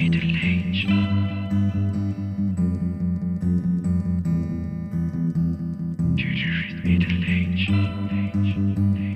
middle age. Due to middle age.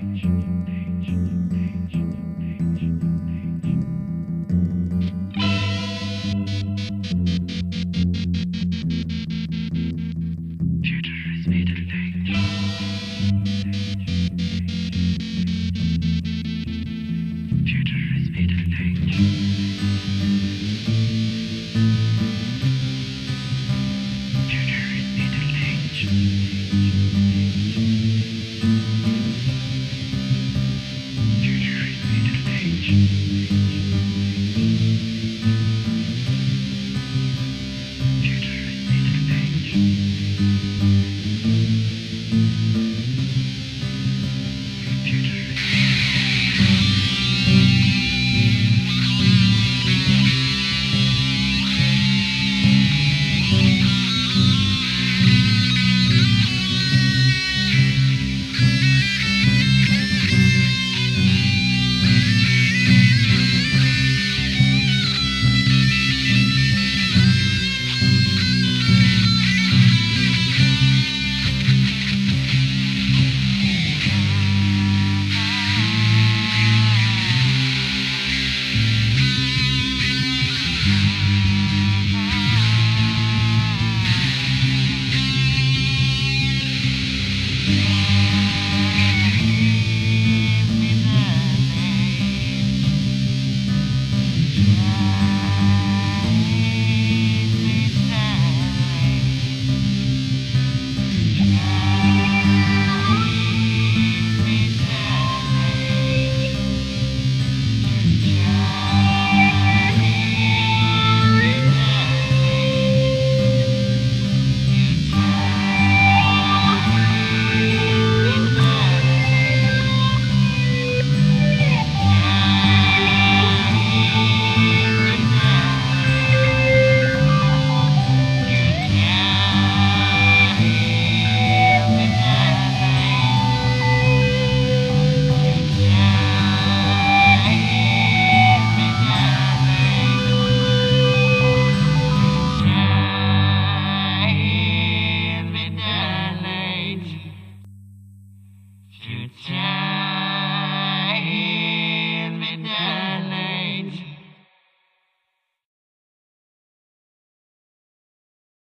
Revolution.